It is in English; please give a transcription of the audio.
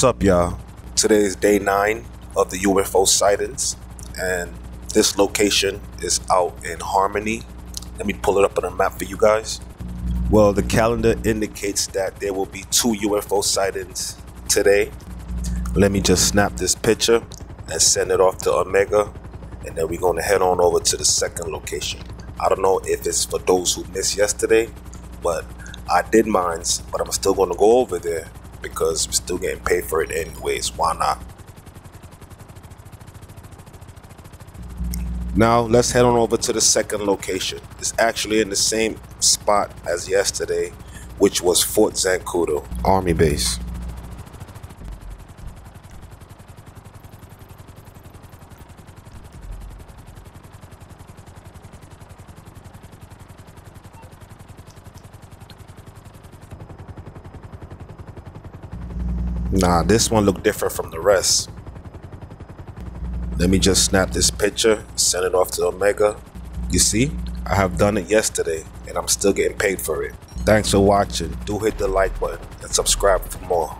What's up, y'all? Today is day nine of the UFO sightings, and this location is out in Harmony. Let me pull it up on a map for you guys. Well, the calendar indicates that there will be two UFO sightings today. Let me just snap this picture and send it off to Omega, and then we're going to head on over to the second location. I don't know if it's for those who missed yesterday, but I did mine, but I'm still going to go over there because we're still getting paid for it anyways. Why not? Now let's head on over to the second location. It's actually in the same spot as yesterday, which was Fort Zancudo Army Base. Nah, this one looked different from the rest. Let me just snap this picture, send it off to Omega. You see, I have done it yesterday and I'm still getting paid for it. Thanks for watching. Do hit the like button and subscribe for more.